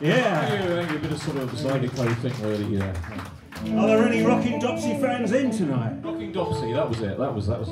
Yeah. yeah. A bit of sort of Zydeco thing, really, yeah. Are there any Rockin' Dopsie fans in tonight? Rockin' Dopsie, that was it. That was that was.